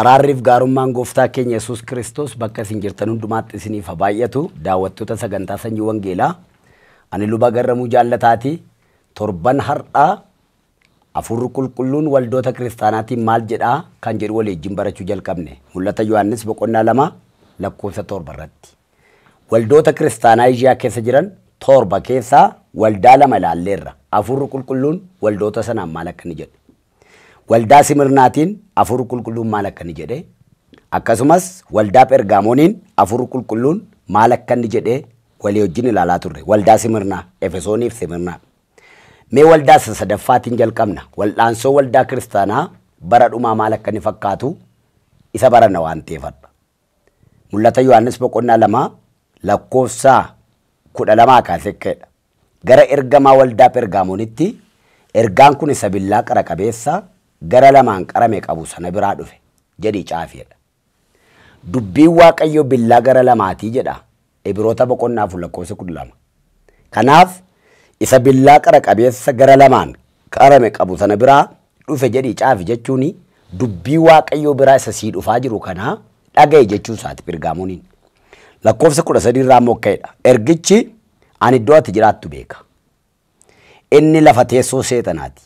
Araarriif gaarummaan gooftaa keenya Yesuus Kiristoos bakka isin jirtan hundumaatti isiniif haa baay'atu. Daawwattoota sagantaa sanyii wangeelaa ani luba garramuu jaallataati torban har'aa afurri qulqulluun waldoota kiristaanaatiin maal jedhaa kan jedhu waliin barachuu jalqabne. Mul'ata Yohaannis boqonnaa lama lakkoofsa torba irratti. Waldoota kiristaanaa Ishiyaa keessa jiran torba keessaa waldaa lama ilaalleerra. Afurri qulqulluun waldoota sanaan maal akka inni jedhe waldaa simirnaatiin afurri qulqulluun maal akka inni jedhe? Akkasumas waldaa phergaamooniin afurri qulqulluun maal akka inni jedhe? Walii wajjin ilaalaa turre. Waldaa simirnaa efesooniif simirnaa. Mee waldaa sadaffaatiin jalqabna? Waldhaansoo waldaa kiristaanaa bara dhumaa maal akka inni fakkaatu? Isa baranna waan ta'eefadha mul'ata yohannis boqonnaa lamaa lakkoofsaa kudha lamaa kaasee ka'edha gara ergamaa waldaa phergaamoonitti ergaan kun isa billaa qara qabeessa gara lamaan qarame qabu sana biraa dhufe jedhii caafeedha. Dubbiin Waaqayyo billaa gara lamaatii jedha Ibiroota boqonnaa afur lakkoofsa kudha lama. Kanaaf isa billaa qara qabeessa gara lamaan qarame qabu sana biraa dhufe jedhii caafi jechuun dubbii Waaqayyoo biraa isa sii dhufaa jiru kanaa dhagaye jechuu isaati Phergaamooniin. Lakkoofsa kudha sadii irraa immoo ka'edha. Ergichi ani iddoo ati jiraattu beeka. Inni lafa teessoo seexanaati.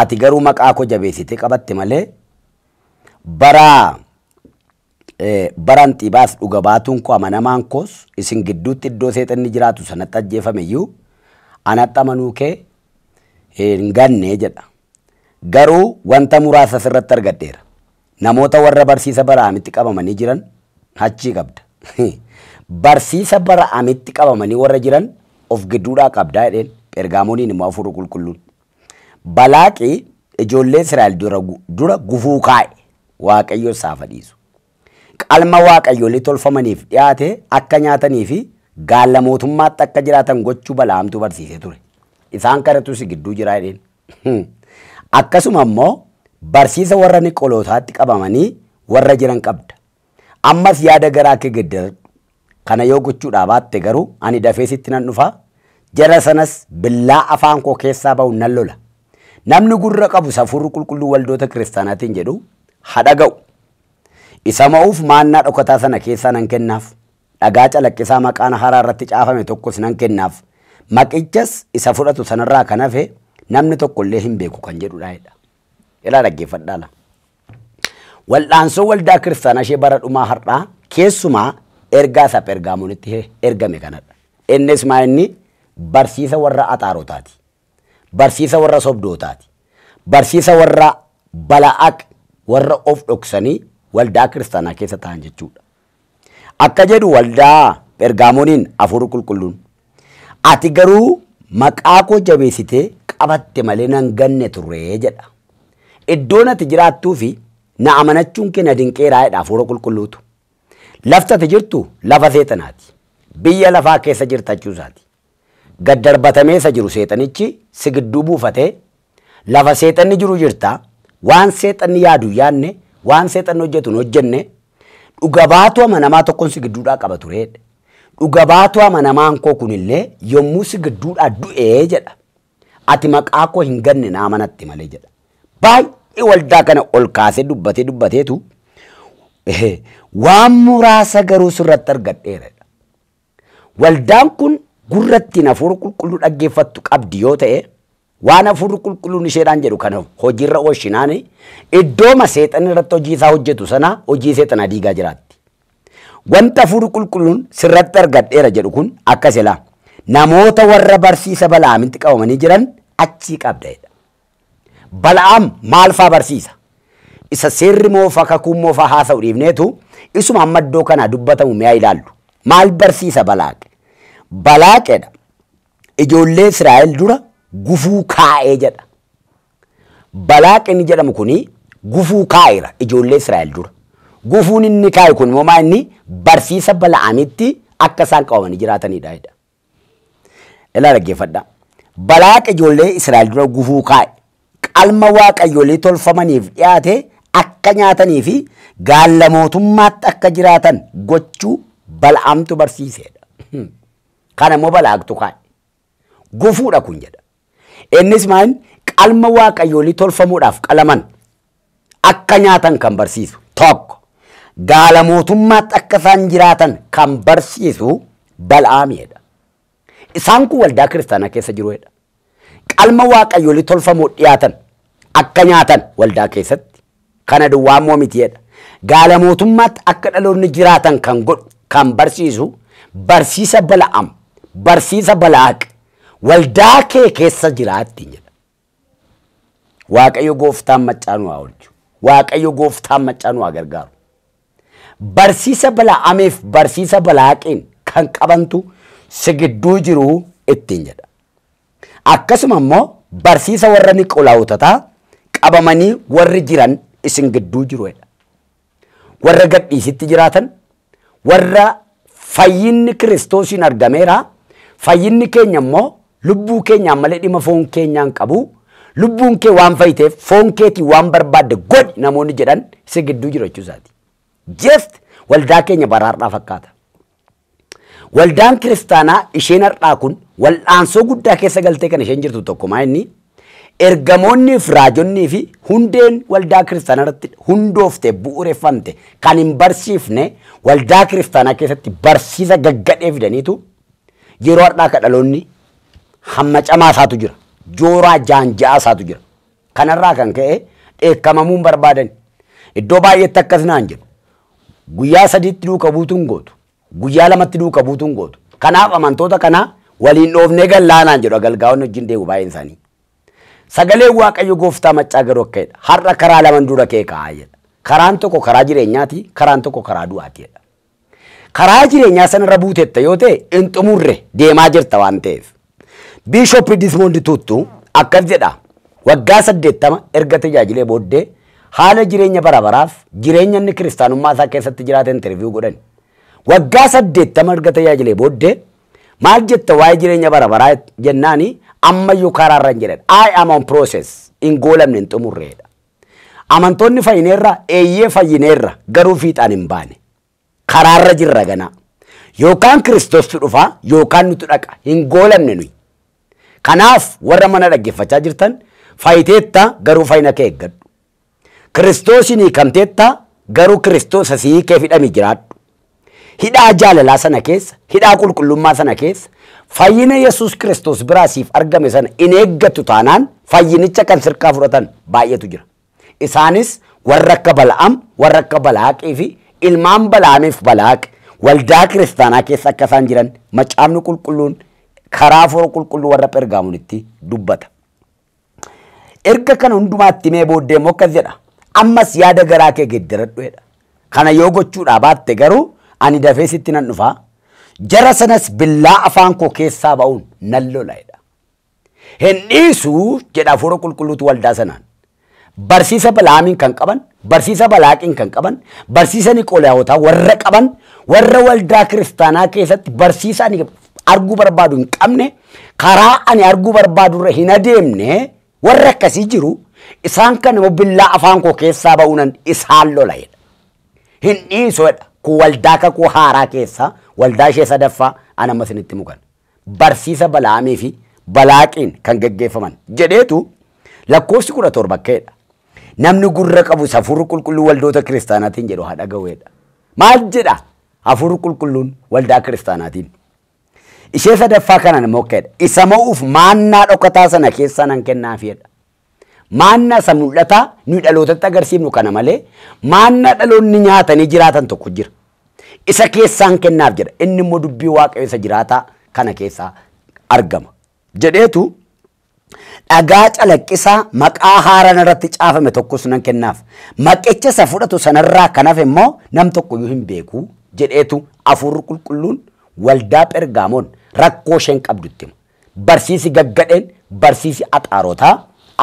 Ati garuu maqaa koo jabeessitee qabatte malee bara baran xibaas dhuga baatuun koo amanamaan koos isin gidduutti iddoo seexanni jiraatu sanatti ajjeefame iyyuu anatti amanuu kee hin ganne jedha. Garuu wanta muraasa sirratti argadheera. Namoota warra barsiisa bara'amitti qabamanii jiran achii qabda. Barsiisa bara'amitti qabamanii warra jiran of gidduudhaa qabdaa jedheen Phergaamooniin immoo afur qulqulluun. Balaaqi ijoollee Israa'el dura gufuu kaa'e Waaqayyo isaaf dhiisu. Qalma Waaqayyoolii tolfamaniif dhiyaate akka nyaatanii fi gaalla mootummaatti akka jiraatan gochuu Balaamtu barsiisee ture. Isaan karatus gidduu jira jedheen. Akkasuma immoo barsiisa warra Niqolootaatti qabamanii warra jiran qabda. Ammas yaada garaa kee geddaradhu. Kana yoo gochuudhaa baatte garuu ani dafee sitti nan dhufa. Jara sanas billaa afaan koo keessaa ba'u nan lola. Namni gurra qabu hafuurri qulqulluu waldoota kiristaanaatiin jedhu haa dhaga'u. Isa ma'uuf maannaa dhokataa sana keessaa nan kennaaf. Dhagaa calaqqisaa maqaan haraa irratti caafame tokkos nan kennaaf. Maqichas isa fudhatu sanarraa kan hafe namni tokko illee hin beeku kan jedhudha. Ilaa dhaggeeffadhaala. Waldhaansoo waldaa kiristaanaa ishee bara dhumaa har'aa keessumaa ergaa isa Phergaamoonitti ergame kanadha. Innis maa inni barsiisa warra axaarotaati. Barsiisa warra sobdootaati. Barsiisa warra bala'aq warra of dhoksanii waldaa kiristaanaa keessa ta'an jechuudha. Akka jedhu waldaa Phergaamooniin afur qulqulluun. Ati garuu maqaa koo jabeessitee qabatte malee nan ganne turree jedha. Iddoon ati jiraattuu fi na amanachuun kee na dinqeeraa jedha hafuura qulqulluutu. Lafti ati jirtu lafa seexanaati. Biyya lafaa keessa jirtachuusaati. Gad darbatamee isa jiru seexanichi si gidduu buufatee lafa seexanni jiru jirta waan seexanni yaadu yaanne waan seexanni hojjetu hin hojjenne dhuga baatu amanamaa tokkoon si gidduudhaa qaba tureedha. Dhuga baatu amanamaan koo kunillee yommuu si gidduudhaa du'ee jedha. Ati maqaa koo hin ganne na amanatti malee jedha. Baay'ee waldaa kana ol kaasee dubbatee dubbateetu waan muraasa garuu sirratti argadheera. Waldaan kun gurrattiin hafuura qulqulluu dhaggeeffattu qabdi yoo ta'e waan hafuurri qulqulluun isheedhaan jedhu kana hojiirra oolchinaan iddooma seexan irratti hojii isaa hojjetu sana hojii seexanaa diigaa jiraatti. Wanta hafuurri qulqulluun sirratti argadheera jedhu kun akkas ilaa namoota warra barsiisa bala'aamitti qabamanii jiran achii qabda. Bala'aam maal faa barsiisa? Isa seerri moofa kakuun moofa haasa'u dhiifneetu isuma amma iddoo kanaa dubbatamu mi'a ilaallu. Maal barsiisa balaaqe? Balaaqedha. Ijoollee Israa'el dura gufuu kaa'ee jedha. Balaaq inni jedhamu kuni gufuu kaa'eera ijoollee Israa'el dura. Gufuun inni kaa'e kun immoo maa inni barsiisa bala'amitti akka isaan qabamanii jiraatanidha. Ilaa dhaggeeffadhaa. Balaaq ijoollee Israa'el dura gufuu kaa'e. Qalma waaqayyoolii tolfamaniif dhiyaate akka nyaatanii fi gaalla mootummaatti akka jiraatan gochuu bala'amtu barsiisedha. Kana immoo balaaqtu kaa'e. Gufuudha kun jedha. Innis maal qalma waaqayyoolii tolfamuudhaaf qalaman akka nyaatan kan barsiisu tokko gaala mootummaatti akka isaan jiraatan kan barsiisu bal'aamiidha. Isaan kun waldaa kiristaanaa keessa jiruudha. Qalma waaqayyoolii tolfamoo dhiyaatan akka nyaatan waldaa keessatti kana duwwaa immoo mitiidha. Gaala mootummaatti akka dhaloonni jiraatan kan godhu kan barsiisu barsiisa bala'am barsiisa balaaq waldaa kee keessa jiraatti jedha. Waaqayyo gooftaan maccaa nu haa oolchu. Waaqayyo gooftaan maccaa nu haa gargaaru. Barsiisa bala'ameef barsiisa balaaqiin kan qabantu si gidduu jiru ittiin jedha. Akkasuma immoo barsiisa warra Niqolaawutotaa qabamanii warri jiran isin gidduu jiruudha. Warra gadhiisitti jiraatan, warra fayyinni kiristoosiin argameera. Fayyinni keenya immoo lubbuu keenyaan malee dhima foon keenyaan qabu. Lubbuun kee waan fayyiteef foon keetii waan barbaadde godhi namoonni jedhan si gidduu jira jechuusaati. Just waldaa keenya bara har'aa fakkaata. Waldaan kiristaanaa isheen har'aa kun wal'aansoo guddaa keessa galtee kan isheen jirtu tokkumaa inni ergamoonnii fi raajonnii fi hundeen waldaa kiristaanaa irratti hundooftee bu'uureffamte kan hin barsiifne waldaa kiristaanaa keessatti barsiisa gaggadhee fidaniitu yeroo har'aa ka dhaloonni hamma camaa isaatu jira. Jooraa jaanja'aa isaatu jira. Kanarraa kan ka'e dheekkamamuun barbaadan iddoo baay'eetti akkas naan jedhu guyyaa sadiitti duuka buutuun gootu guyyaa lamatti duuka buutuun gootu. Kanaaf amantoota kanaa waliin dhoofnee gallaanaan jedhu agalgaa'onni wajjin deemu baay'een isaanii. Sagalee Waaqayyo gooftaa maccaa garuu akka jedha. Har'a karaa laman dura kee kaa'aa jedha. Karaan tokko karaa jireenyaati, karaan tokko karaa du'aati jedha. Karaa jireenyaa sanarra buutetta yoo ta'e hin xumurre deemaa jirta waan ta'eef. Biishop Dismond Tutu akkas jedha. Waggaa saddeettama erga tajaajilee booddee haala jireenya bara baraaf jireenya inni kiristaanummaa isaa keessatti jiraate interviyuu godhan. Waggaa saddeettama erga tajaajilee booddee maal jetta waa'ee jireenya bara baraa jennaani ammayyuu karaarra hin jedhan. I am on process hin goolamne hin xumurreedha. Amantoonni fayyineerra eeyyee fayyineerra garuu fiixaan hin baane. Karaarra jirra ganaa. Yookaan kiristoostu dhufaa yookaan nutu dhaqa hin goolamne nuyi. Kanaaf warra mana dhaggeeffachaa jirtan fayyiteetta garuu fayyina kee eeggadhu. Kiristoosiin hiikamteetta garuu kiristoos asii kee hidhami jiraadhu. Hidhaa jaalalaa sana keessa, hidhaa qulqullummaa sana keessa, fayyina Yesuus kiristoos biraa siif argame sana in eeggattu taanaan fayyinicha kan sirkaa fudhatan baay'eetu jira. Isaanis warra akka Bala'am, warra akka Balaaqii fi ilmaan Bala'aamiif Balaaq waldaa kiristaanaa keessa akka isaan jiran macaafni qulqulluun karaa afur qulqulluu warra Phergaamoonitti dubbata. Erga kana hundumaatti mee booddee immoo akkas jedha. Ammas yaada garaa kee geeddaradhu jedha. Kana yoo gochuudhaa baatte garuu ani dafee sitti nan dhufaa. Jara sanas billaa afaan koo keessaa ba'uun nan lola jedha. Hin dhiisuu jedha hafuura qulqulluutu waldaa sanaan. Barsiisa Bala'aamiin kan qaban, barsiisa Balaaqiin kan qaban, barsiisa Niqolaawotaa warra qaban, warra waldaa kiristaanaa keessatti barsiisa ani arguu barbaadu hin qabne, karaa ani arguu barbaadu irra hin adeemne warra akkasii jiru isaan kan immoo billaa afaan koo keessaa ba'uunan isaan lola jedha. Hin dhiisudha. Kun waldaa kakuu haaraa keessaa waldaa ishee sadaffaa an amma isinitti mukan. Barsiisa Bala'aamii fi Balaaqiin kan geggeeffaman jedheetu lakkoofsi kudha torba ka'edha. Namni gurra qabu hafuurri qulqulluu waldoota kiristaanaatiin jedhu haa dhaga'uudha. Maal jedha hafuurri qulqulluun waldaa kiristaanaatiin? Ishee sadaffaa kanan immoo ka'edha. Isa mo'uuf maannaa dhokataa sana keessaa nan kennaafidha. Maannaa isa mul'ataa nuyi dhalootatti agarsiifnu kana malee maannaa dhaloonni nyaatanii jiraatan tokko jira. Isa keessaan kennaaf jedha. Inni immoo dubbii waaqayyo isa jiraataa kana keessaa argama. Jedheetu dhagaa calaqqisaa maqaa haaraan irratti caafame tokkos nan kennaaf. Maqicha isa fudhatu sanarraa kanaaf immoo nam tokkoyyuu hin beeku jedheetu hafuurri qulqulluun waldaa Phergaamoon rakkoo isheen qabdutti hima. Barsiisi gaggadheen barsiisi axaarotaa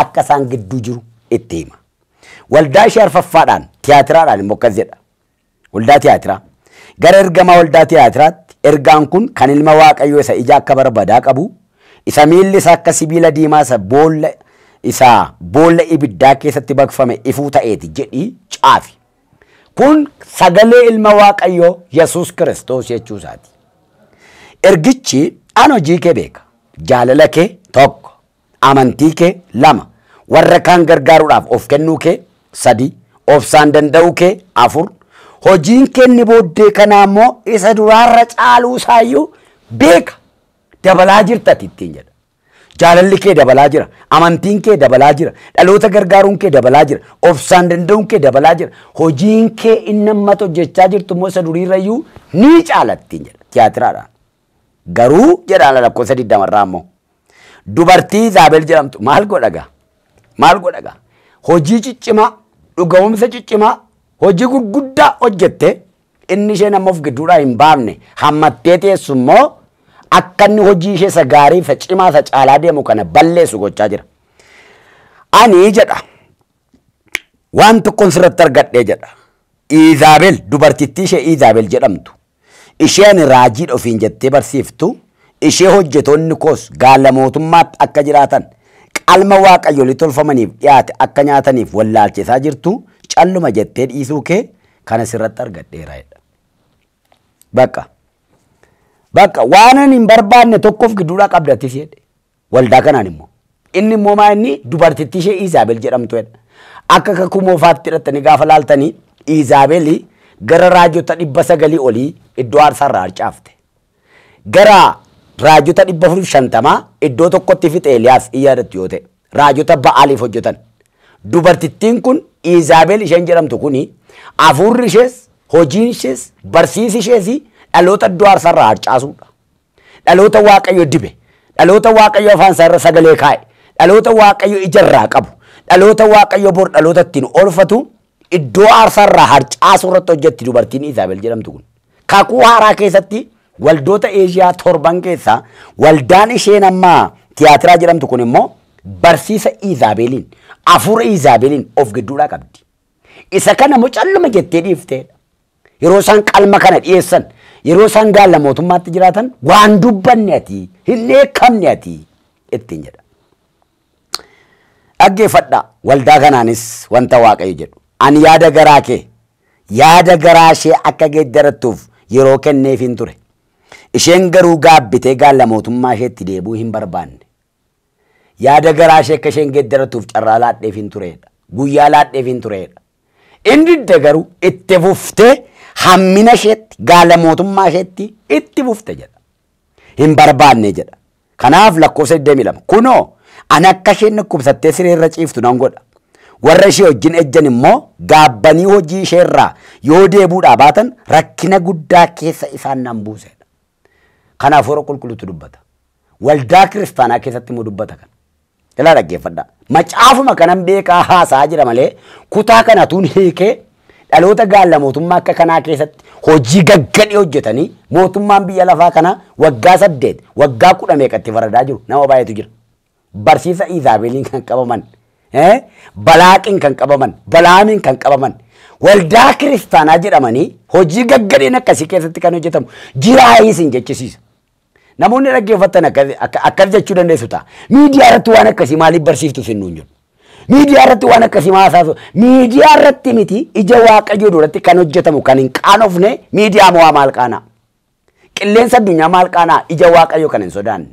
akka isaan gidduu jiru itti hima. Waldaa ishee arfaffaadhaan tiyaatiraadhaan immoo akkas jedha. Waldaa tiyaatiraa. Gara ergamaa waldaa tiyaatiraatti ergaan kun kan ilma waaqayyoo isa ija akka barbadaa qabu isa miilli isaa akka sibiila diimaa isa boolla isaa boolla ibiddaa keessatti baqfame ifuu ta'eeti jedhii caafi. Kun sagalee ilma waaqayyoo Yesuus Kiristoos jechuu isaati. Ergichi an hojii kee beeka. Jaalala kee tokko. Amantii kee lama. Warra kaan gargaaruudhaaf of kennuu kee sadi. obsaan danda'u kee afur hojiin kee inni booddee kanaa immoo isa duraarra caaluu isaayyuu beeka dabalaa jirtati ittiin jedha. Jaalalli kee dabalaa jira. Amantiin kee dabalaa jira. Dhaloota gargaaruun kee dabalaa jira. Obsaan danda'uun kee dabalaa jira. Hojiin kee inni ammata hojjechaa jirtu immoo isa duriirrayyuu ni caalattiin jedha tiyaatiraadhaan. Garuu jedhaan lakkoofsa digdamarraa immoo dubartii Izaabel jedhamtu maal godhagaa? Maal godhagaa? Hojii ciccimaa, dhuga'umsa ciccimaa, hojii gurguddaa hojjette inni isheen amma of gidduudhaa hin baafne hammattee teessu immoo akka inni hojii ishee isa gaarii isa cimaa isa caalaa deemu kana balleessu gochaa jira. Ani jedha waan tokkon sirratti argadhee jedha. Iizaabel dubartittii ishee Iizaabel jedhamtu isheen raajii ofiin jettee barsiiftu ishee hojjetoonni koos gaala mootummaatti akka jiraatan qalma waaqayyolii tolfamaniif dhiyaate akka nyaataniif wallaalchisaa jirtu calluma jettee dhiisuu kee kana sirratti argadheera jedha. Bakka. Bakka waan ani hin barbaanne tokkoof gidduudhaa qabdattis jedhe. Waldaa kanaan immoo. Inni immoo maa inni dubartittii ishee Iizaabel jedhamtu jedha. Akka kakuu moofaatti hidhattanii gaafa laaltanii Iizaabel gara raajota dhibba sagalii olii iddoo aarsaarraa harcaafte. Gara raajota dhibba afurii shantamaa iddoo tokkotti fixe Eeliyaas in yaadattu yoo ta'e. Raajota ba'aaliif hojjetan. Dubartittiin kun Iizaabel isheen jedhamtu kuni hafuurri ishees hojiin ishees barsiisi ishees dhaloota iddoo aarsaarraa harcaasuudha. Dhaloota waaqayyo dibe, dhaloota waaqayyo afaan isaa irra sagalee kaa'e, dhaloota waaqayyo ijarraa qabu, dhaloota waaqayyo bor dhaloota ittiin oolfatu iddoo aarsaarraa harcaasuu irratti hojjetti dubartiin Izaabel jedhamtu kun. Kakuu haaraa keessatti waldoota Eeshiyaa torban keessaa waldaan isheen amma tiyaatiraa jedhamtu kun immoo barsiisa Izaabeliin, hafuura Izaabeliin of gidduudhaa qabdi. Isa kana immoo calluma jettee dhiifteedha. Yeroo isaan qalma kana dhiyeessan yeroo isaan gaala mootummaatti jiraatan waan dubbanne ati hin eekamne ati ittiin jedha. Dhaggeeffadha waldaa kanaanis wanta waaqayyo jedhu ani yaada garaa kee yaada garaa ishee akka geeddarattuuf yeroo kenneefin ture. Isheen garuu gaabbitee gaala mootummaa isheetti deebi'uu hin barbaanne. Yaada garaa ishee akka isheen geeddarattuuf carraa laadheefin turedha. Guyyaa laadheefin turedha. Inni garuu itti fuftee hammina isheetti gaala mootummaa isheetti itti fufte jedha. Hin barbaanne jedha. Kanaaf lakkoofsa 22 kunoo ani akka isheen dhukkubsattee sireerra ciiftu nan godha. Warra ishee wajjin ejjan immoo gaabbanii hojii isheerraa yoo deebuudhaa baatan rakkina guddaa keessa isaan nan buusedha. Kanaaf hora qulqulluutu dubbata. Waldaa kiristaanaa keessatti immoo dubbata kana. Ilaa dhaggeeffadhaa. Macaafuma kanan beekaa haasa'aa jira malee kutaa kanatuun hiikee dhaloota gaala mootummaa akka kanaa keessatti hojii gaggadhee hojjetanii mootummaan biyya lafaa kanaa waggaa saddeet waggaa kudha meeqatti faradaa jiru nama baay'eetu jira. Barsiisa Izaabeliin kan qabaman, Balaaqiin kan qabaman, Balaamiin kan qabaman, waldaa kiristaanaa jedhamanii hojii gaggadheen akkasii keessatti kan hojjetamu jiraayis hin jechisiisa. Namoonni dhaggeeffatan akkas jechuu dandeessu ta'a. Miidiyaa irratti waan akkasii maaliif barsiiftu sinnuun jedhu. Miidiyaa irratti waan akkasii haasaatu. Miidiyaa irratti miti ija waaqayyoo duratti kan hojjetamu kan hin qaanofne miidiyaa mo'aa maal qaanaa. Qilleensa addunyaa maal qaanaa ija waaqayyoo kan hin sodaanne.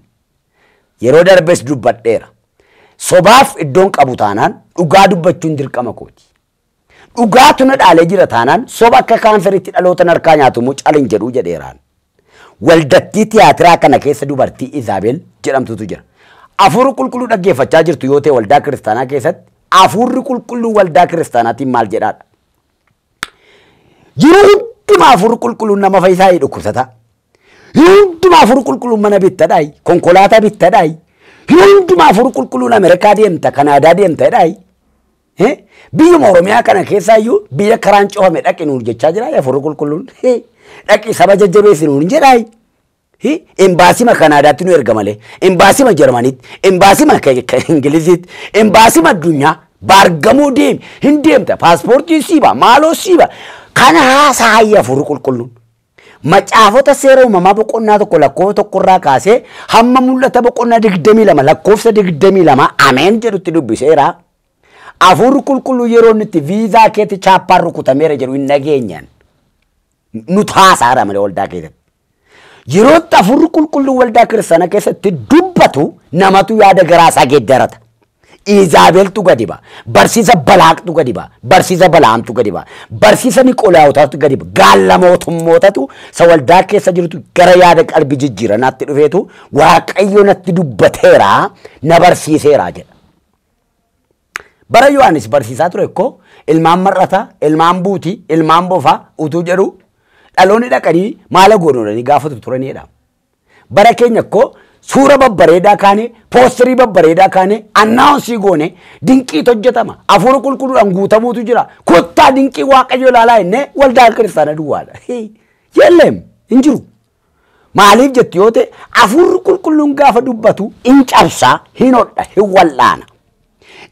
Yeroo darbes dubbadheera. Sobaaf iddoon qabu taanaan dhugaa dubbachuun dirqama kooti. Dhugaatu na dhaalee jira taanaan soba akka kaanseritti dhaloota harkaa nyaatu immoo calin jedhuu jedheeraan. Waldattii tiyaatiraa kana keessa dubartii Izaabel jedhamtutu jira. Afuurri qulqulluu dhaggeeffachaa jirtu yoo ta'e waldaa kiristaanaa keessatti afuurri qulqulluu waldaa kiristaanaatiin maal jedhaadha. Yeroo hundumaa afuurri qulqulluun nama fayyisaa dhukkubsata. Yeroo hundumaa afuurri qulqulluun mana bittadhaayi, konkolaataa bittadhaayi. Yeroo hundumaa afuurri qulqulluun Ameerikaa deemta, Kanaadaa deemtadhaayi. Biyyuma Oromiyaa kana keessaayyuu biyya karaan cufame dhaqi nuun jechaa jira afuurri qulqulluun. Dhaqi saba jajjabeessi nuun jedhaayi. Embaasima Kanaadaatti nu erga malee, embaasima Jarmaniitti, embaasima Ingiliziitti, embaasima addunyaa baargamuu deemi, hin deemta, paaspoortii siiba, maaloo siiba. Kana haasa'aa afuurri qulqulluun. Macaafota seera uumamaa boqonnaa tokko lakkoofsa tokkorraa kaasee hamma mul'ata boqonnaa digdamii lama lakkoofsa digdamii lama ameen jedhutti dubbiseera. Afuurri qulqulluu yeroo inni itti viizaa keetti chaappaan rukutameera jedhu hin dhageenyaan. Nuti haasaadha malee waldaa keessatti. Yeroo itti afuurri qulqulluu waldaa kiristaanaa keessatti dubbatu namatu yaada garaasaa geeddarata. Iizaabeeltu gadi ba'a. Barsiisa Balaaqtu gadi ba'a. Barsiisa Balaamtu gadi ba'a. Barsiisa Niqoolaawotaatu gadi ba'a. Gaalla mootummootatu isa waldaa keessa jirutu gara yaada qalbii jijjiiranaatti dhufeetu Waaqayyo natti dubbateera na barsiiseera jedha. Bara Yohaannis barsiisaa ture ikkoo ilmaan mar'ataa, ilmaan buutii, ilmaan bofaa utuu jedhu dhaloonni dhaqanii maala godhanii gaafatu turanidha. Bara keenya ikkoo suura babbareedaa kaane poosterii babbareedaa kaane annaawunsii goone dinqiit hojjetama. Afuura qulqulluudhaan guutamuutu jira. Kottaa dinqii waaqayyo ilaalaa innee waldaa kiristaana duwwaadha. Yelleem hin jiru. Maaliif jettu yoo ta'e afuurri qulqulluun gaafa dubbatu in cabsaa hin hodha hin wal'aana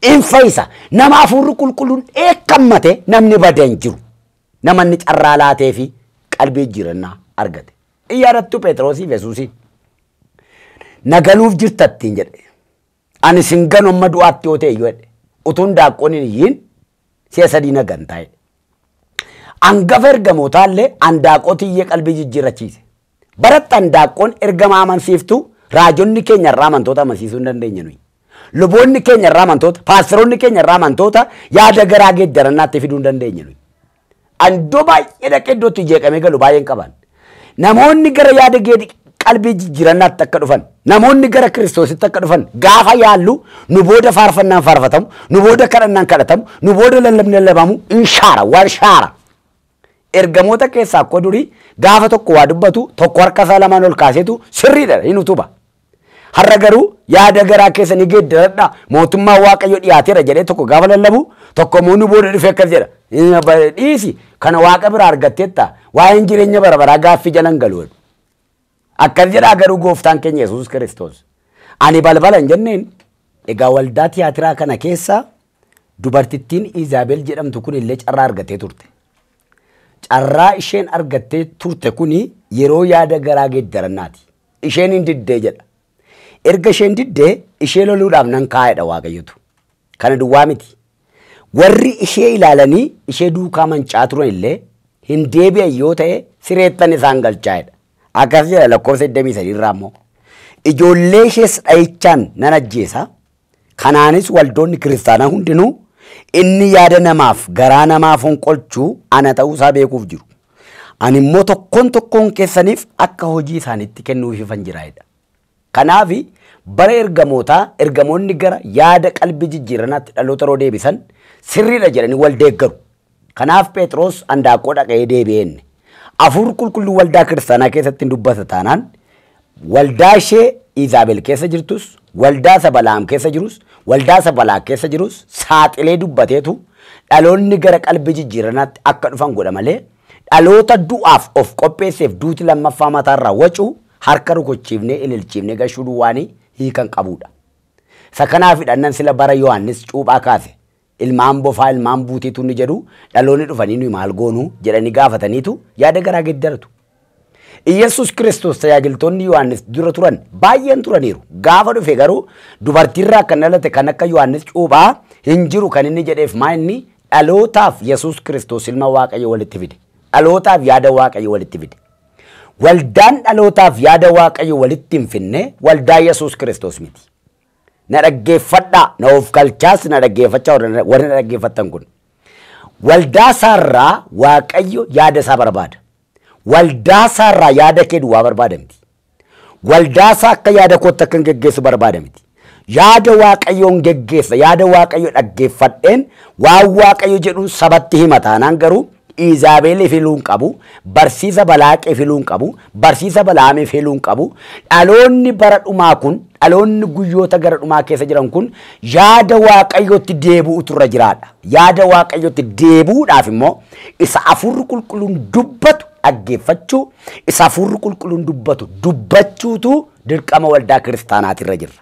in fayyisa nama afuurri qulqulluun eekkammate namni badee hin jiru. Namanni carraa laatee fi qalbii jirannaa argate in yaadattu Pheexroosiif Yesuusiin nagaluuf jirtattiin jedhe ani sin ganu amma du'aatti yoo ta'e jedhe utuun daaqqoon hin iyyiin si'a sadii nagan taa'e hangafa ergamootaallee handaaqqoo tiyyee qalbii jijjiirrachiise baratti handaaqqoon ergama amansiiftu raajonni keenya irraa amantoota amansiisuu hin dandeenye nuyi luboonni keenya irraa amantoota paasteroonni keenya irraa amantoota yaada garaa geeddarannaatti fiduu hin dandeenye nuyi dhufan namoonni gara kiristoositti akka dhufan gaafa yaallu nu booda faarfannaan faarfatamu nu booda kadhannaan kadhatamu nu booda lallabni lallabamu in shaara waan shaara ergamoota keessaa akkoo durii gaafa tokko waa dubbatu tokko harka isaa lamaan ol kaaseetu sirriidha hin utuba har'a garuu yaada garaa keessa ni geeddaradha mootummaa waaqayyo dhiyaateera jedhee tokko gaafa lallabu tokko immoo nu booda dhufee akkas jedha dhiisi kana waaqa biraa argatteetta waa'een jireenya bara baraa gaaffii jalan galu akkas jedhaa garuu gooftaan keenya yesuus kiristoos. Ani balbala hin jenneen egaa waldaa tiyaatiraa kana keessa dubartittiin izaabel jedhamtu kun illee carraa argattee turte. Carraa isheen argattee turte kun yeroo yaada garaa geeddarannaati. Isheen hin diddee jedha. Erga isheen diddee ishee loluudhaaf nan kaa'edha waaqayyotu. Kana duwwaa miti warri ishee ilaalanii ishee duukaa mancaa turan illee hin deebi'an yoo ta'e sireettan isaan galchaa'edha. Akkas jedha lakkoofsa 23 irraa immoo ijoollee ishees dhayichaan nan ajjeesa. Kanaanis waldoonni kiristaanaa hundinuu inni yaada namaaf garaa namaaf honqolchuu ana ta'uusaa beekuuf jiru. Ani immoo tokkoon tokkoon keessaniif akka hojii isaanitti kennuufifan jiraayedha. Kanaaf bara ergamootaa ergamoonni gara yaada qalbii jijjiiranaatti dhaloota yeroo deebisan sirriidha jedhanii wal deeggaru. Kanaaf Phexros handaaqqoo dhaqee deebi'eenne afur qulqulluu waldaa kiristaanaa keessatti hin dubbata taanaan waldaa ishee Izaabel keessa jirtus waldaa isa Balaam keessa jirus waldaa isa Balaaq keessa jirus saaxilee dubbateetu dhaloonni gara qalbii jijjiiranaatti akka dhufan godha malee dhaloota du'aaf of qopheesseef duuti lammaffaa mataarraa wacu harka rukuchiifnee ililchiifnee gashuu duwwaanii hiikan qabudha. Isa kanaaf hidhannan sila bara Yohaannis cuuphaa kaase ilmaan bofaa ilmaan buutiitu ni jedhu dhaloonni dhufanii nuyi maal goonu jedhanii gaafataniitu yaada garaa geeddaratu. Iyyasuus Kiristoos tajaajiltoonni Yohaannis dura turan baay'een turaniiru. Gaafa dhufe garuu dubartiirraa kan dhalate kan akka Yohaannis cuuphaa hin jiru kan inni jedheef maa inni dhalootaaf Yesuus Kiristoos ilma Waaqayyo walitti fide. Dhalootaaf yaada Waaqayyo walitti fide. Waldaan dhalootaaf yaada Waaqayyo walitti hin finne waldaa Yesuus Kiristoos miti. Na dhaggeeffadhaa na of galchaas na dhaggeeffachaa warri na dhaggeeffattan kun. Waldaa isaarraa Waaqayyo yaada isaa barbaada. waldaa isaarraa yaada kee duwwaa barbaada miti. Waldaa isaa akka yaada kootti akka hin geggeessu barbaada miti. Yaada waaqayyoon geggeessa, yaada waaqayyo dhaggeeffadheen waan waaqayyo jedhu sabatti hima taanaan garuu Iizaabeeliif filuu hin qabu, barsiisa Balaaqee filuu hin qabu, barsiisa Balaamiif filuu hin qabu. Dhaloonni bara dhumaa kun, dhaloonni guyyoota gara dhumaa keessa jiran kun yaada waaqayyotti deebi'utu irra jiraadha. Yaada waaqayyotti deebi'uudhaaf immoo isa afurri qulqulluun dubbatu dhaggeeffachuu isa afurri qulqulluun dubbatu dubbachuutu dirqama waldaa kiristaanaati irra jirra.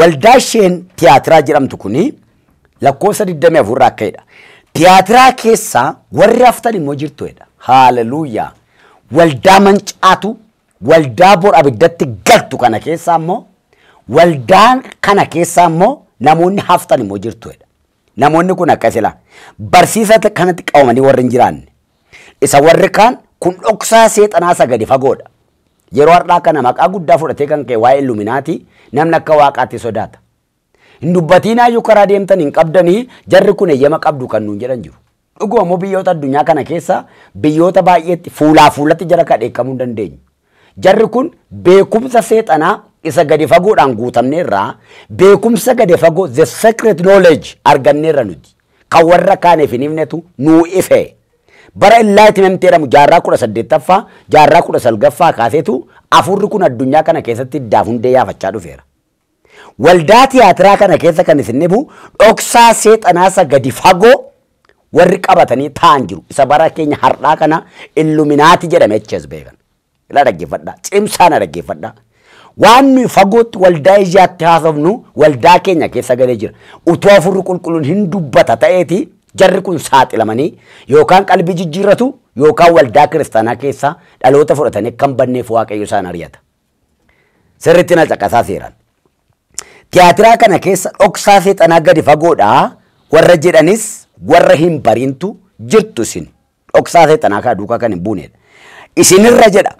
Waldaa isheen tiyaatiraa jedhamtu kuni lakkoofsa 24 irraa akka jedha. Tiyaatiraa keessaa warri haftan immoo jirtuedha. Haaleluuyaa. Waldaa mancaatu waldaa bor abiddatti galtu kana keessaa immoo waldaan kana keessaa immoo namoonni haftan immoo jirtuedha. Namoonni kun akkasila barsiisa kanatti qabamanii warri hin jiraanne. isa warri kaan kun dhoksaa seexanaa isa gadi fagoodha. Yeroo har'aa kana maqaa guddaa fudhatee kan ka'e waa'ee illuminaatii namni akka waaqaatti sodaata. Hin dubbatinaayyuu karaa deemtan hin qabdanii jarri kun eeyyama qabdu kan nuun jedhan jiru. Dhuguma immoo biyyoota addunyaa kana keessa biyyoota baay'eetti fuulaa fuulatti jara kadheekkamuu hin dandeenyu. Jarri kun beekumsa seexanaa isa gadi fagoodhaan guutamneerraa beekumsa gadi fagoo the secret knowledge arganneerra nuti. Kan warra kaaniif hin himnetu nuu ife. Bara Enlightenment jedhamu jaarraa kudha saddeettaffaa jaarraa kudha salgaffaa kaaseetu afurri kun addunyaa kana keessatti iddaaf hundee yaafachaa dhufeera. Waldaa tiyaatiraa kana keessa kan isin dhibu dhoksaa seexanaasa gadi fagoo warri qabatanii taa'an jiru. Isa bara keenya har'aa kana illuminaati jedhame achi beekan. Ila dhaggeeffadhaa. Cimsaana dhaggeeffadhaa. Waan nuyi fagootti waldaa ijaatti haasofnu waldaa keenya keessa galee jira. Utuu afurri qulqulluun hin dubbata ta'eeti jarri kun saaxilamanii yookaan qalbii jijjiirratu yookaan waldaa kiristaanaa keessaa dhaloota fudhatanii kan banneef waaqayyo isaan ari'ata. Sirriitti na caqasaa seeran. Tiyaatiraa kana keessa dhoksaa seexanaa gadi fagoodhaa warra jedhanis warra hin bariintu jirtu isin dhoksaa seexanaa kaa duukaa kan hin buunedha. Isinirra jedha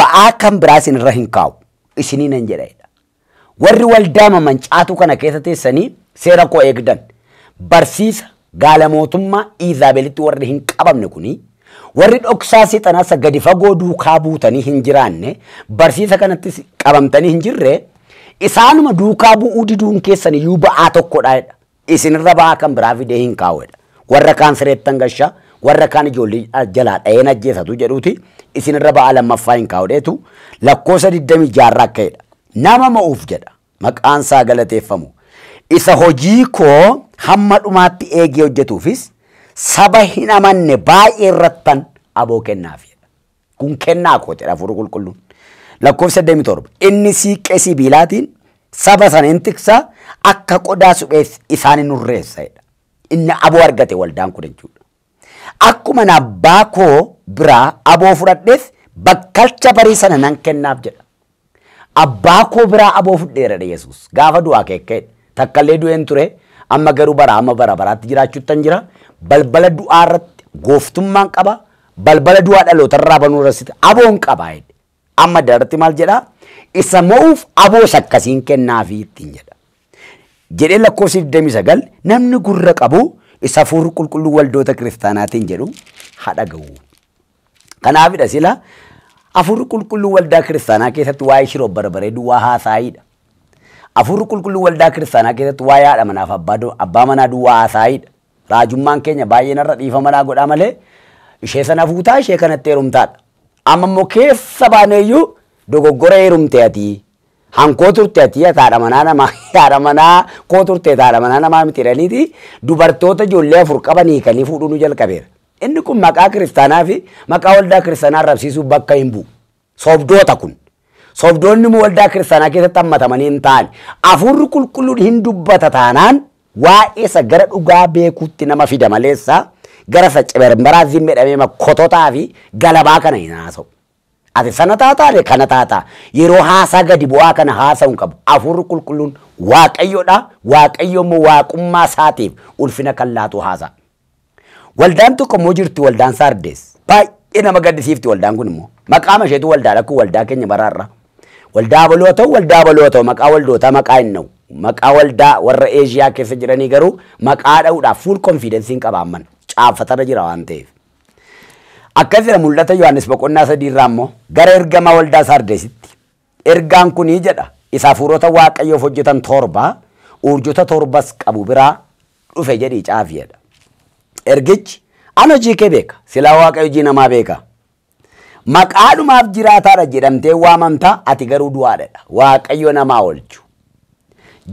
ba'aa kan biraa isinirra hin kaa'u isinii nan jedhedha. Warri waldaa mamancaatu kana keessa teessanii seera koo eegdan barsiisa gaala mootummaa Iizaabelitti warri hin qabamne kuni warri dhoksaa seexanaa gadi fagoo duukaa buutanii hin jiraanne barsiisa kanattis qabamtanii hin jirre isaanuma duukaa bu'uu diduun keessan iyyuu ba'aa tokkodha. Isinirra ba'aa kan biraa fidee hin kaa'udha. Warra kaan sireettan gashaa warra kaan ijoollee jalaa dha'een ajjeesatu jedhuuti isinirra ba'aa lammaffaa hin kaa'udheetu lakkoofsa 20 jaarraa akka'edha. Nama ma'uuf jedha maqaan isaa galateeffamu. Isa hojii koo hamma dhumaatti eegee hojjetuufis saba hin amanne baay'ee irrattan aboo kennaafidha. Kun kennaa kootedha hafuurri qulqulluun. Lakkoofsa 27 inni siiqqee sibiilaatiin saba sana hin tiksaa akka qodaa suphee isaan hin urreessadha. Inni aboo argate waldaan kun jechuudha. Akkuma abbaa koo biraa aboo fudhadhees bakkalcha barii sana nan kennaaf jedha. Abbaa koo biraa aboo fudheera Yesuus gaafa du'aa keekkeedha. Takkallee du'een ture amma garuu bara amma bara baraatti jiraachuuttan jira. Balbala du'aa irratti gooftummaan qaba. Balbala du'aa dhaloota irraa banuu irratti aboon qaba. Amma darratti maal jedhaa? Isa mo'uuf aboos akkasiin kennaafi ittiin jedha. Jedhee lakkoofsi 29 namni gurra qabu isa hafuurri qulqulluu waldoota kiristaanaatiin jedhu haa dhaga'u. Kanaafidha sila hafuurri qulqulluu waldaa kiristaanaa keessatti waa'ee shiroo barbaree duwwaa haasaa'idha. Hafuurri qulqulluu waldaa kiristaanaa keessatti waa'ee haadha manaaf abbaa manaa duwwaa haasaa'idha. Raajummaan keenya baay'ee narra dhiifa manaa godhaa malee ishee sana fuutaa ishee kanatti heerumtaadha. Amma immoo keessa baaneeyyuu dogoggora heerumte ati. Hankoo turte ati haadha manaa namaa haadha manaa koo turte haadha manaa namaa miti jedhaniiti dubartoota ijoollee afur qaban hiikanii fuudhuu nu jalqabeera. Inni kun maqaa kiristaanaa fi maqaa waldaa kiristaanaa arrabsiisuuf bakka hin bu'u. Sobdoota kun. Sobdoonni immoo waldaa kiristaanaa keessatti hammatamanii hin taane. Hafuurri qulqulluun hin dubbata taanaan waa'ee isa gara dhugaa beekuutti nama fida maleessa gara isa cibarbaraa zimmeedhamee kototaa fi galabaa kana hin haasa'u. Ati sana taataane kana taataa yeroo haasaa gadi bu'aa kana haasa'u hin qabu. Hafuurri qulqulluun waaqayyoodha. Waaqayyo immoo waaqummaa isaatiif ulfina kan laatu haasa'a. Waldaan tokko immoo jirti waldaan Saardees. Baay'ee nama gaddisiifti waldaan kun immoo. Maqaa isheetu waldaadha kun waldaa keenya baraarra. Waldaa baloo ta'u waldaa baloo ta'u maqaa waldootaa maqaa hin na'u. Maqaa waldaa warra Eeshiyaa keessa jiranii garuu maqaa dha'uudhaaf fuul konfiidensiin qaba amman. Caaffatarra jira waan ta'eef. Akkas jira mul'ata Yohaannis boqonnaa sadii irraa immoo gara ergamaa waldaa Saardeesitti. Ergaan kunii jedha isa hafuurota waaqayyoof hojjetan torba urjota torbas qabu biraa dhufe jedhii caafiyedha. Ergichi ana hojii kee beeka silaa waaqayyo hojii namaa beeka. Maqaadhumaaf jiraataadha jedhamtee waamamtaa ati garuu du'aadha. Waaqayyo namaa oolchu.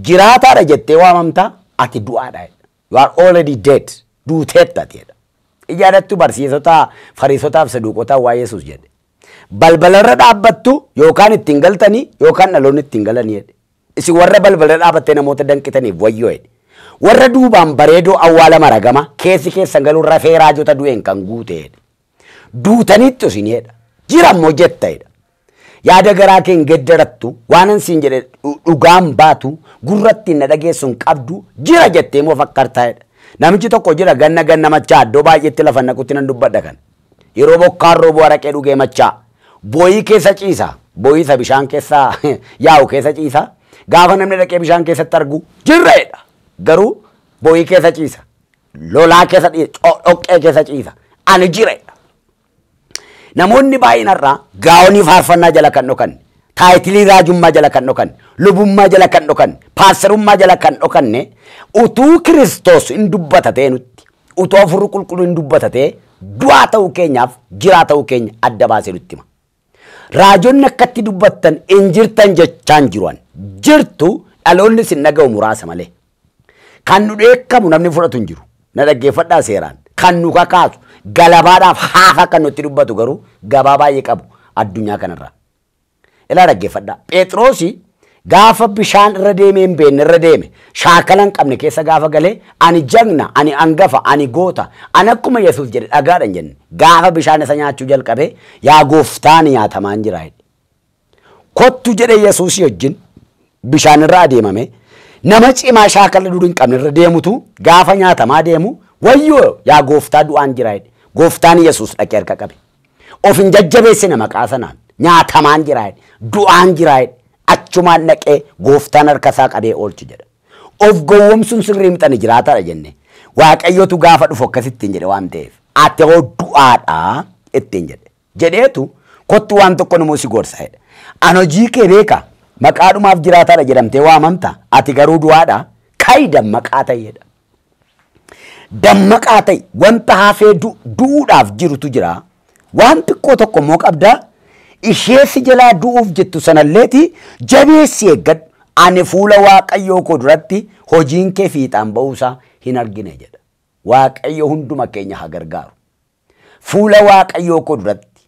Jiraataadha jettee waamamtaa ati du'aadha. You are already dead. Duuteetta jedha. Ijaarattu barsiisota fariisotaaf saduuqotaa waa Yesuus jedhe. Balbalarra dhaabbattu yookaan ittiin galtanii yookaan dhaloonni ittiin galanii jedhe. Isin warra balbalarra dhaabbattee namoota danqitaniif wayyoo jedhe. Warra duubaan bareedoo awwaala maragama keessi keessan galuu rafee raajota du'een kan guute jedhe. Duutanitti isin jedha. Jirammoo jetta jedha. Yaada garaa kee hin geddarattu waan siin jedhe dhugaan baatu gurratti na dhageessuun qabdu jira jettee moo fakkaartaa jedha. Namichi tokko jira ganna ganna machaa iddoo baay'eetti lafa naqutti nan dubbadha kan. Yeroo bokkaan roobuu araqee dhugee machaa. Booyii keessa ciisa. Booyii isa bishaan keessa yaa'u keessa ciisa. Gaafa namni dhaqee bishaan keessatti argu jirreedha. Garuu boo'ii keessa ciisa. Lolaa keessa dhoqqee keessa ciisa. Ani jireedha. Namoonni baay'inarraa gaa'onii faarfannaa jala kan dhokan, taayitilii raajummaa jala kan dhokan, lubummaa jala kan dhokan, paastarummaa jala kan dhokanne utuu Kiristoos hin dubbatatee nutti, utuu afurri qulqulluu hin dubbatatee du'aa ta'uu keenyaaf jiraa ta'uu keenya adda baasee nutti hima. Raajonni akkatti dubbattan hin jirtan jechaan jiruan jirtu dhaloonni sin dhaga'u muraasa malee. Kan nu dheekkamu namni fudhatu hin jiru. Na dhaggeeffadhaa seeraan. Kan nu kakaasu galabaadhaaf haafa kan nutti dubbatu garuu gabaa baay'ee qabu addunyaa kanarraa. Ilaa dhaggeeffadhaa. Phexroosi gaafa bishaan irra deemee hin beekne irra deeme shaakala hin qabne keessa gaafa galee ani jagna ani angafa ani goota ani akkuma yesuus jedhe dhagaadhan jenne gaafa bishaan isa nyaachuu jalqabe yaa gooftaan nyaatamaan jira. Kottu jedhe yesuus wajjin bishaan irra adeemame nama cimaa shaakala dur hin qabne irra deemutu gaafa nyaatamaa deemu wayyoo yaa gooftaa du'aan jira jedhe. Gooftaan yesuus dhaqee harka qabe. Of hin jajjabeessine maqaa sanaan nyaatamaan jira jedhe. Du'aan jira jedhe. achumaan dhaqee gooftaan harka isaa qabee oolchu jedha. Of gowwomsuun sirrii mixani jiraataadha jenne. Waaqayyotu gaafa dhufu akkasittiin jedhe waan ta'eef. Ati hoo du'aadhaa ittiin jedhe. Jedheetu kottu waan tokko namuu si gorsa jedha. An hojii kee beeka maqaadhumaaf jiraataadha jedhamtee waamamta. Ati garuu du'aadhaa kayi dammaqaa ta'e jedha. Dammaqaa ta'e wanta hafee du'uudhaaf jirutu jira. Waan xiqqoo tokko immoo qabdaa. Ishee si jalaa du'uuf jettu sanalleeti jabeessi eeggadhu ani fuula waaqayyoo koo duratti hojiin kee fiixaan ba'uusaa hin argine jedha. Waaqayyo hunduma keenya haa gargaaru. Fuula waaqayyoo koo duratti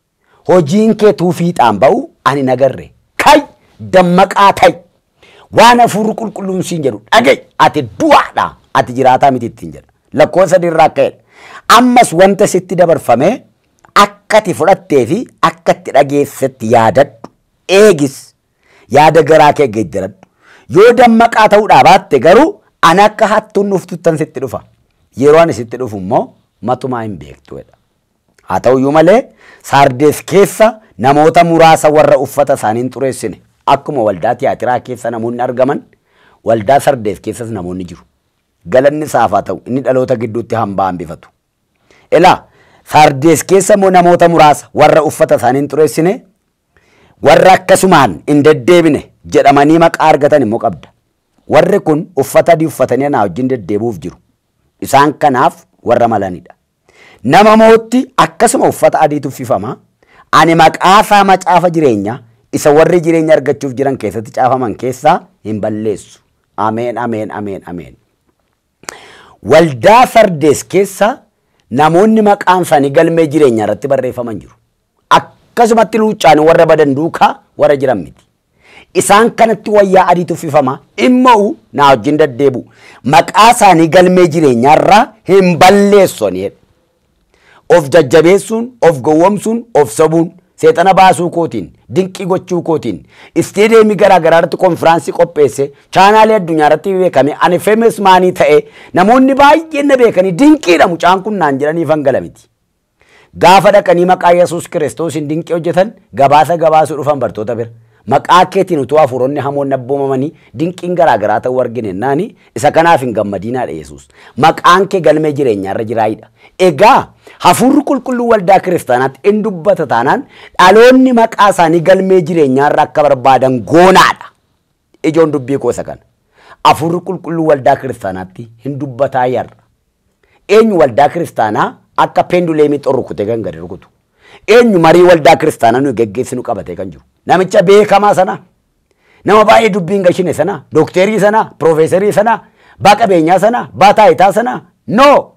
hojiin kee tuu fiixaan ba'u ani nagarre. Kai dammaqaa ta'i. Waan hafuurri qulqulluun siin jedhu dhaga'i ati du'aadha ati jiraataa miti ittiin jedha. Lakkoofsa dirraa ka'edha. Ammas wanta sitti dabarfamee akka ati fudhattee fi akka itti dhageessetti yaadadhu eegis yaada garaa kee geeddaradhu yoo dammaqaa ta'uudhaa baatte garuu ani akka hattuun dhuftuttan sitti dhufa yeroo ani sitti dhufu immoo matumaa hin beektuudha. Haa ta'uyyuu malee saardees keessa namoota muraasa warra uffata isaanii hin xureessine akkuma waldaa tiyaatiraa keessa namoonni argaman waldaa sardees keessas namoonni jiru. Galanni isaaf haa ta'u inni dhaloota gidduutti hambaa hambifatu. Ilaa Sardees keessa immoo namoota muraasa warra uffata isaanii hin xureessine warra akkasumaan hin deddeebine jedhamanii maqaa argatan immoo qabda. Warri kun uffata adii uffatanii anaa wajjin deddeebuuf jiru. Isaan kanaaf warra malanidha. Nama mootti akkasuma uffata adiitu uffifama. Ani maqaa isaa macaafa jireenya isa warri jireenya argachuuf jiran keessatti caafaman keessaa hin balleessu. Ameen, ameen, ameen, ameen. Waldaa Sardees keessa namoonni maqaan isaanii galmee jireenyaa irratti barreeffaman jiru. Akkasumatti luuccaan warra badan duukaa warra jiran miti. Isaan kanatti wayyaa adiitu uffifama immoo naa wajjin deddeebu. Maqaa isaanii galmee jireenyaa irraa hin balleessoni. Of jajjabeessuun, of gowwomsuun, of sobuun, seexana baasuu kootiin, dinqii gochuu kootiin, isteedeemii garaa garaa irratti konfiraansii qopheesse, chaanaalee addunyaa irratti beekame, ani feemes maanii ta'e, namoonni baay'een na beekanii dinqiidha mucaan kun naan jedhanii fangala miti. Gaafa dhaqanii maqaa Yesuus Kiristoosiin dinqii hojjetan gabaasa gabaasuu dhufan bartoota bira. Maqaa keetiin utuu hafuuronni hamoonni abboomamanii dinqiin garaa ta'uu argine naani isa kanaaf hin gammadiinaadha Yesuus. Maqaan kee galmee jireenyaa irra jiraayidha. Egaa hafuurri qulqulluu waldaa kiristaanaatti in dubbata taanaan dhaloonni maqaa isaanii galmee jireenyaa irra akka barbaadan goonaadha. Ijoon dubbii koo isa kana. Hafuurri qulqulluu waldaa kiristaanaatti hin dubbataa yarra. Eenyu waldaa kiristaanaa akka penduleemii xorrukute kan gadi rukutu. Eenyu marii waldaa kiristaanaa nuyi geggeessinu qabatee kan jiru. Namicha beekamaa sana. Nama baay'ee dubbiin gashine sana. Dookterii sana. Piroofeesarii sana. Baa qabeenyaa sana. Baa taayitaa sana. No.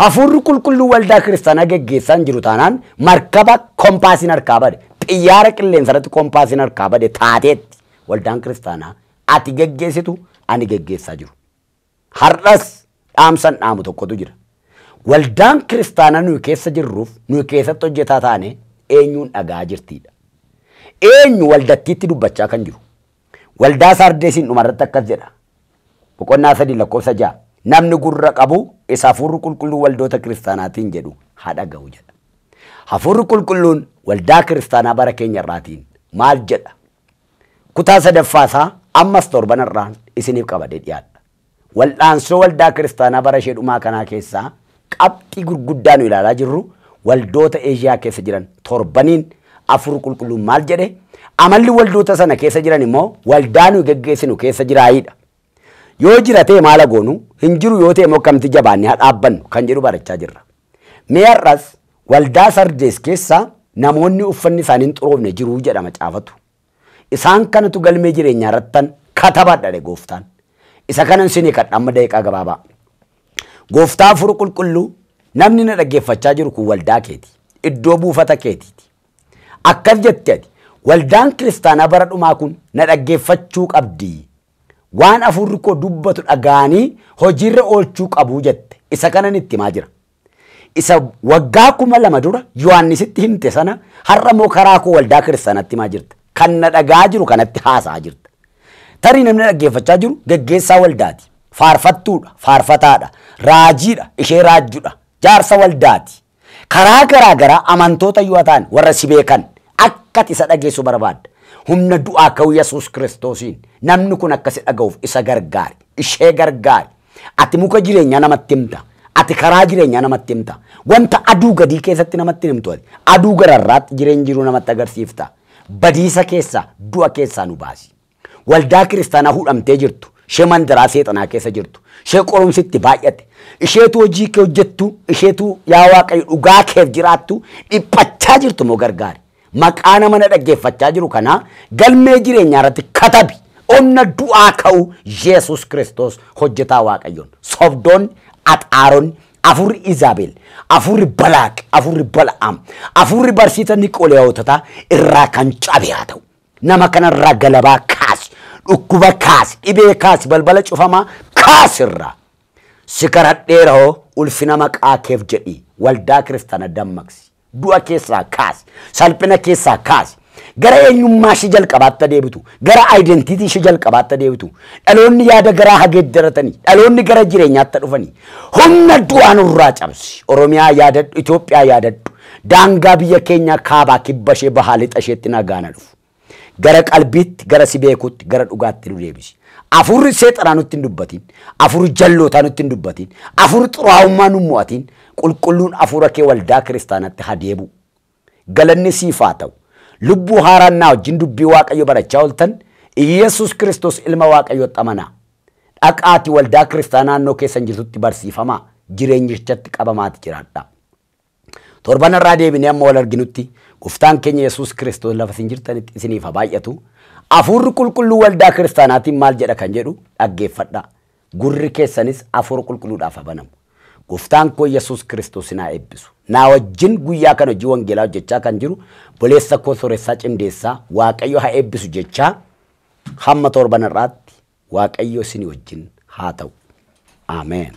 Hafuurri qulqulluu waldaa kiristaanaa geggeessaa jiru taanaan markaba kompaasiin harkaa bade. Xiyyaara qilleensa irratti kompaasiin harkaa bade taateetti waldaan kiristaanaa ati geggeessitu ani geggeessaa jiru. Har'as dhaamsan dhaamu tokkotu jira. Waldaan kiristaanaa nuyi keessa jirruuf nuyi keessatti hojjetaa taane eenyuun dhagaa jirtiidha. Eenyu waldattiitti dubbachaa kan jiru. Waldaa Sardeesiin dhumarratti akkas jedha. Boqonnaa sadii lakkoofsa ja'a. Namni gurra qabu isa hafuurri qulqulluu waldoota kiristaanaatiin jedhu haa dhaga'u jedha. Hafuurri qulqulluun waldaa kiristaanaa bara keenya irraatiin maal jedha? Kutaa sadaffaasaa ammas torbanarraan isiniif qabadee dhiyaadha. Waldhaansoo waldaa kiristaanaa bara ishee dhumaa kanaa keessaa qabxii gurguddaa nu ilaalaa jirru waldoota Eeshiyaa keessa jiran torbaniin afur qulqulluun maal jedhe amalli waldoota sana keessa jiran immoo waldaa nu geggeessinu keessa jiraayidha. Yoo jiratee maala goonu hin jiru yoo ta'e immoo akkamitti jabaannee haa dhaabbannu kan jedhu barachaa jirra. Mee har'as waldaa sardees keessaa namoonni uffanni isaanii hin xuroofne jiruu jedhama caafatu. Isaan kanatu galmee jireenyaa irrattan katabadha gooftaan. Isa kanan isinii kadha amma daqiiqaa gabaabaa. Gooftaa afur qulqulluu namni na dhaggeeffachaa jiru kun waldaa keeti. Iddoo buufata keetiiti. Akkas jette ati waldaan kiristaanaa bara dhumaa kun na dhaggeeffachuu qabdi. Waan afurri koo dubbatu dhaga'anii hojiirra oolchuu qabu jette. Isa kanan itti himaa jira. Isa waggaa kuma lama dura Yohaannisitti himte sana har'a immoo karaa koo waldaa kiristaanaatti himaa jirta. Kan na dhagaa jiru kanatti haasa'aa jirta. Tarii namni dhaggeeffachaa jiru geggeessaa waldaati. Faarfattuudha, faarfataadha, raajiidha, ishee raajjuudha, jaarsa waldaati. Karaa garaa garaa amantoota yoo ta'an warra si beekan akka isa dhageessu barbaadda. Humna du'aa ka'uu Yesuus Kiristoosiin namni kun akka si dhaga'uuf isa gargaari, ishee gargaari. Ati muka jireenyaa namatti himta. Ati karaa jireenyaa namatti himta. Wanta aduu gadii keessatti namatti himtu ati. Aduu gararraatti jireenya jiruu namatti agarsiifta. Badiisa keessaa, du'a keessaa nu baasi. waldaa kiristaanaa hudhamtee jirtu, ishee mandaraa seexanaa keessa jirtu, ishee qorumsitti baay'ate, isheetu hojii kee hojjettu, isheetu yaa waaqayyo dhugaa keef jiraattu, dhiphachaa jirtu moo gargaari. Maqaa nama na dhaggeeffachaa jiru kanaa galmee jireenyaa irratti katabi. Onna du'aa ka'u Yesuus Kiristoos hojjetaa waaqayyoon. Sobdoonni, axaaroonni, afurri Izaabel, afurri Balaaq, afurri Bala'aam, afurri barsiisa Niqoolewoototaa irraa kan cabe haa ta'u. Nama kanarraa galabaa dhukkuba kaasi, dhibee kaasi, balbala cufamaa kaasirraa. Si kadhadheera hoo ulfina maqaa keef jedhii waldaa kiristaana dammaqsi. Du'a keessaa kaasi, salphina keessaa kaasi. Gara eenyummaa ishee jalqabaatti deebitu, gara aayidentiitii ishee jalqabaatti deebitu, dhaloonni yaada garaa hageeddaratanii, dhaloonni gara jireenyaatti dhufanii, humna du'aa nurraa cabsi. Oromiyaa yaadadhu, Itoophiyaa yaadadhu, daangaa biyya keenyaa kaabaa kibba ishee bahaa lixa isheetti nagaana dhufu. Gara qalbiitti, gara si beekuutti, gara dhugaatti nu deebisi. Afurri seexanaa nutti hin dubbatin, afurri jallootaa nutti hin dubbatin, afurri xuraa'ummaa nu mo'atin, qulqulluun afura kee waldaa kiristaanatti haa deebu. Galanni siif haa ta'u. Lubbuu haaraan wajjin dubbii Waaqayyo barachaa ooltan, Iyesuus Kiristoos ilma Waaqayyootti amanaa. Dhaqaati waldaa kiristaanaa naannoo keessan jirtutti barsiifamaa, jireenyichatti qabamaati jiraadhaa. torban irraa deebinee amma wal arginutti gooftaan keenya Yesuus Kiristoos lafa isin jirtanitti isiniif baay'atu. Afurri qulqulluu waldaa kiristaanaatiin maal jedha kan jedhu dhaggeeffadha. Gurri keessanis afur qulqulluudhaaf haa banamu. Gooftaan koo Yesuus Kiristoos naa eebbisu. Naa wajjin guyyaa kana hojii wangeelaa hojjechaa kan jiru boleessa koo sooressaa cimdeessaa Waaqayyo haa eebbisu jechaa hamma torban irraatti Waaqayyo isinii wajjin haa ta'u. Ameen.